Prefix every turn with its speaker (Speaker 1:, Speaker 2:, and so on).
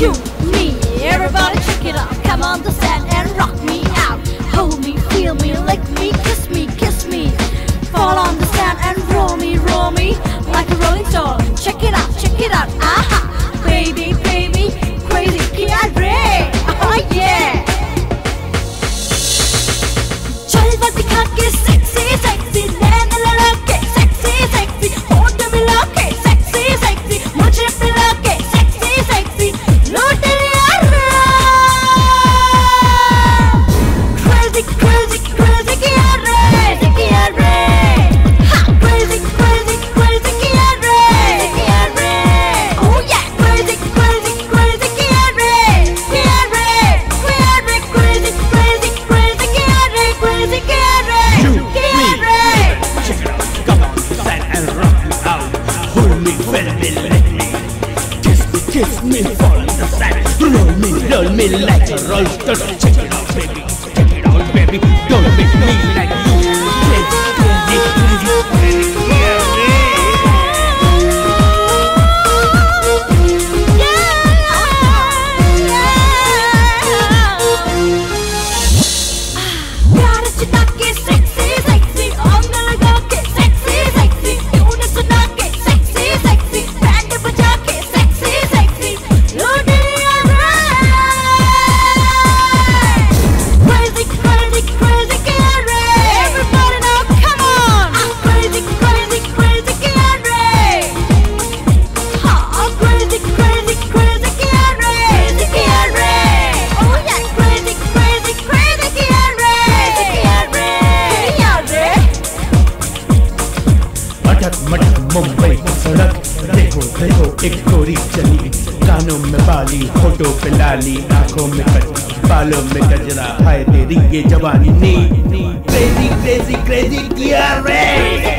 Speaker 1: you, me, everybody check it out. Come on the stand and rock me out. Hold me, feel me, lick me, kiss me, kiss me. Fall on the stand and roll me, roll me like a rolling stone. Check it out, check it out. Aha, baby, baby, crazy Kiare. Oh yeah. चल बस दिखा के
Speaker 2: me, feel me, let me. Kiss me, kiss me, fall on the. Roll me, roll me like a roller. Check it out, baby. Check it out, baby. Don't make me like अटक मटक मुंबई, सड़क। देखो देखो, एक गोरी चली। कानों में बाली फ़ोटो पे लाली, आँखों में कजरा बालों में गजरा, हाय तेरी ये जवानी। क्रेजी क्रेजी क्रेजी किया रे